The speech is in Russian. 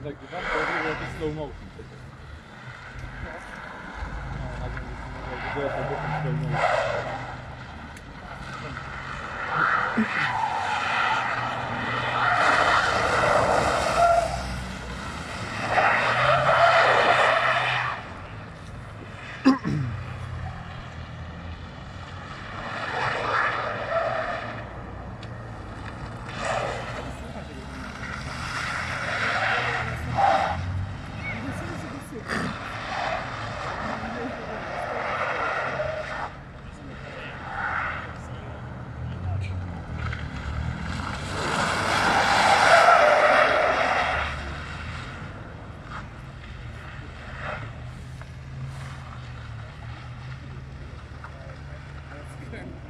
Итак, гитар положила это slow motion. Надо сделать обычный slow motion. Sure.